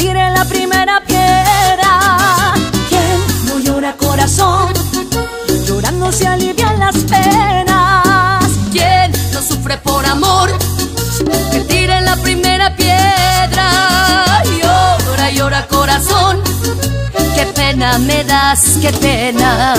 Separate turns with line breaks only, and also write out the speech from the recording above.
tire la primera piedra. ¿Quién no llora corazón? Llorando se alivian las penas.
¿Quién no sufre por amor? Que tire la primera piedra. Llora, llora corazón. Qué pena me das, qué pena.